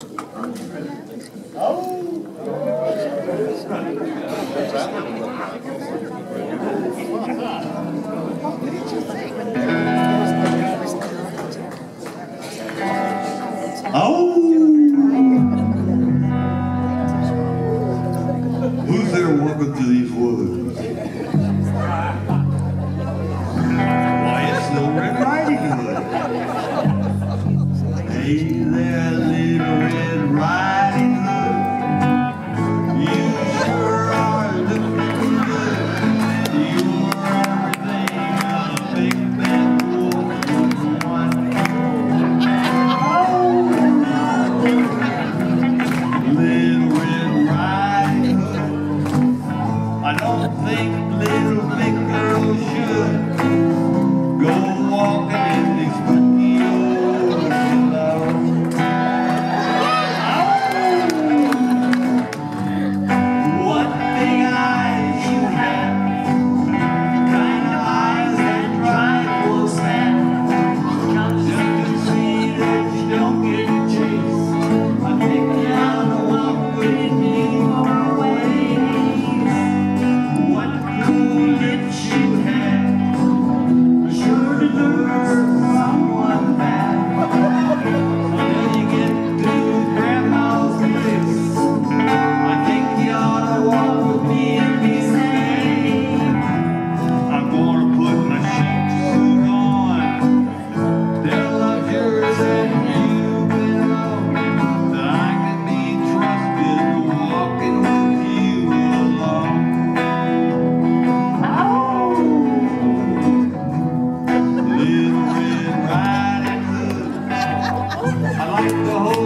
Oh! Who's there walking through these woods? I don't think little big girls should. I like the whole